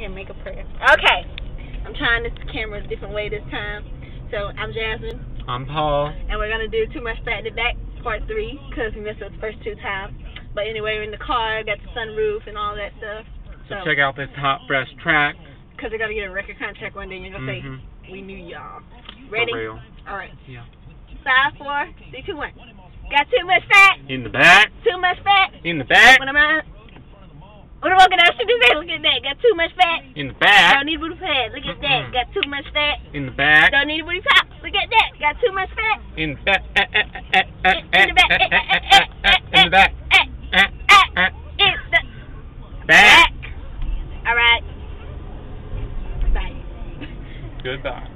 can make a prayer. Okay. I'm trying this camera a different way this time. So I'm Jasmine, I'm Paul. and we're gonna do too much fat in the back, part three, because we missed the first two times. But anyway, we're in the car, got the sunroof and all that stuff. So check out this hot fresh track. Because they're gonna get a record contract one day, and you're gonna Mhm. say, "We knew y'all." Ready? All right. Yeah. Five, four, three, two, one. Got too much fat. In the back. Too much fat. In the back. What am I? look at that. She did that. Look at that. Got too much fat. In the back. Don't need booty pads. Look at that. Got too much fat. In the back. Don't need booty pops. Look at that. Got too much fat. In the back. In the back. In the back. In the back. All right. Bye. Goodbye.